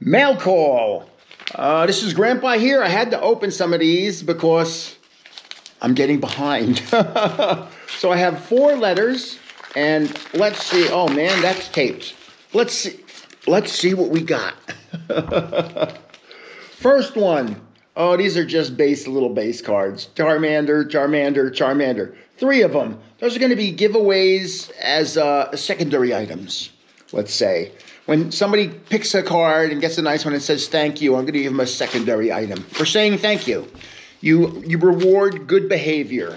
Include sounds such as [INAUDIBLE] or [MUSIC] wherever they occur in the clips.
Mail call. Uh, this is Grandpa here. I had to open some of these because I'm getting behind. [LAUGHS] so I have four letters, and let's see. Oh man, that's taped. Let's see. Let's see what we got. [LAUGHS] First one. Oh, these are just base little base cards. Charmander, Charmander, Charmander. Three of them. Those are going to be giveaways as uh, secondary items, let's say. When somebody picks a card and gets a nice one and says thank you, I'm going to give them a secondary item for saying thank you. You, you reward good behavior.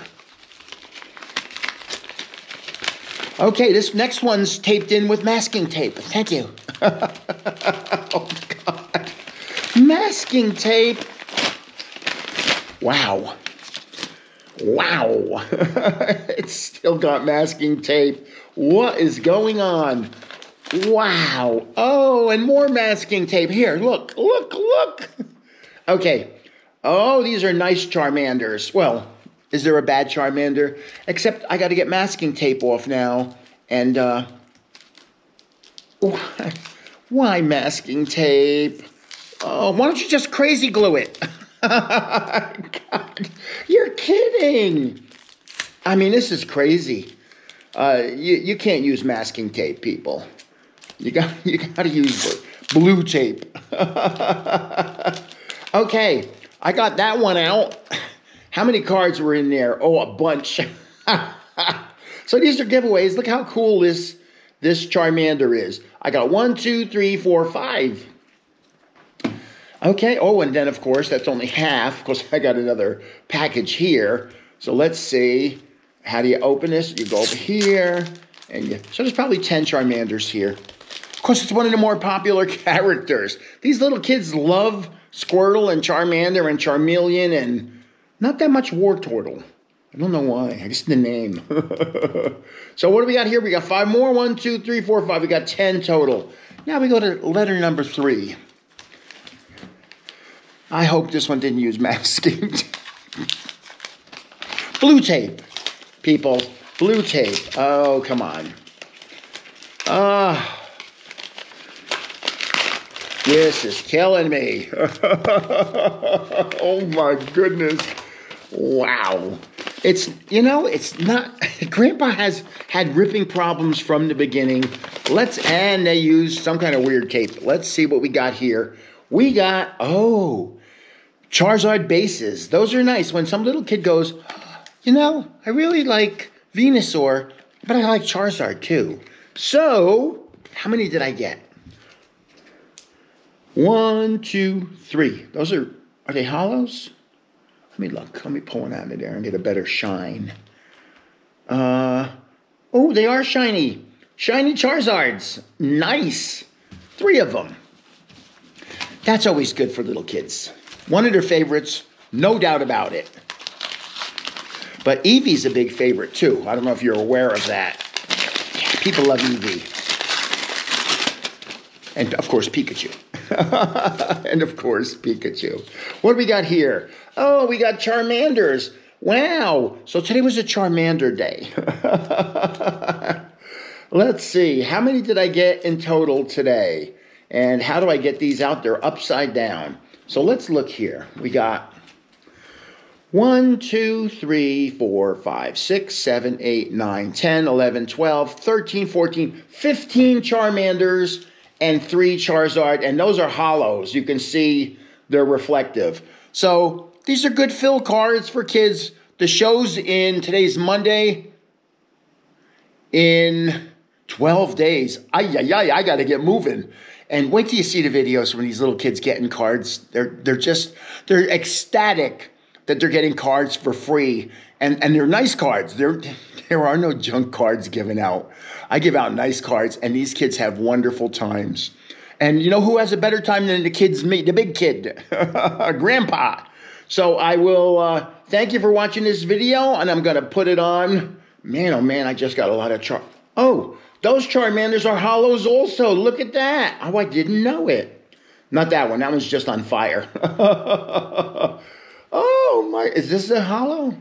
Okay, this next one's taped in with masking tape. Thank you. [LAUGHS] oh, God. Masking tape. Wow. Wow. [LAUGHS] it's still got masking tape. What is going on? Wow. Oh, and more masking tape. Here, look, look, look. Okay. Oh, these are nice Charmanders. Well, is there a bad Charmander? Except I got to get masking tape off now. And, uh, why, why masking tape? Oh, why don't you just crazy glue it? [LAUGHS] God, you're kidding. I mean, this is crazy. Uh, you, you can't use masking tape, people. You got [LAUGHS] you got to use blue tape. [LAUGHS] okay, I got that one out. [LAUGHS] How many cards were in there? Oh, a bunch. so these are giveaways. Look how cool this this Charmander is. I got one, two, three, four, five. Okay, oh, and then of course that's only half because I got another package here. So let's see. How do you open this? You go over here, and you, so there's probably 10 Charmanders here. Of course, it's one of the more popular [LAUGHS] characters. These little kids love Squirtle and Charmander and Charmeleon and not that much Wartortle. I don't know why. I guess the name. [LAUGHS] so what do we got here? We got five more. One, two, three, four, five. We got 10 total. Now we go to letter number three. I hope this one didn't use masking. [LAUGHS] Blue tape, people. Blue tape. Oh, come on. Ah. Uh, this is killing me. [LAUGHS] oh my goodness. Wow. It's, you know, it's not, Grandpa has had ripping problems from the beginning. Let's, and they use some kind of weird tape. Let's see what we got here. We got, oh, Charizard bases. Those are nice. When some little kid goes, you know, I really like Venusaur, but I like Charizard too. So, how many did I get? One, two, three. Those are, are they holos? Let me look. Let me pull one out of there and get a better shine. Uh, oh, they are shiny. Shiny Charizards. Nice. Three of them. That's always good for little kids. One of their favorites, no doubt about it. But Eevee's a big favorite too. I don't know if you're aware of that. People love Eevee. And of course, Pikachu. [LAUGHS] and of course, Pikachu. What do we got here? Oh, we got Charmanders. Wow. So today was a Charmander day. [LAUGHS] Let's see. How many did I get in total today? And how do I get these out there upside down? So let's look here. We got 1, 2, 3, 4, 5, 6, 7, 8, 9, 10, 11, 12, 13, 14, 15 Charmanders and 3 Charizard. And those are holos. You can see they're reflective. So these are good fill cards for kids. The show's in today's Monday. In 12 days. Ay, ay, ay, I got to get moving. And wait till you see the videos when these little kids getting cards. They're they're just they're ecstatic that they're getting cards for free. And and they're nice cards. There [LAUGHS] there are no junk cards given out. I give out nice cards and these kids have wonderful times. And you know who has a better time than the kids me, the big kid, [LAUGHS] grandpa. So I will uh, thank you for watching this video and I'm going to put it on. Man, oh man, I just got a lot of char. Oh, those Charmanders are holos also. Look at that. Oh, I didn't know it. Not that one. That one's just on fire. [LAUGHS] oh, my. Is this a holo?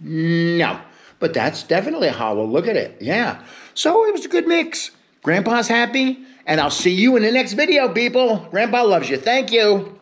No. But that's definitely a holo. Look at it. Yeah. So it was a good mix. Grandpa's happy, and I'll see you in the next video, people. Grandpa loves you. Thank you.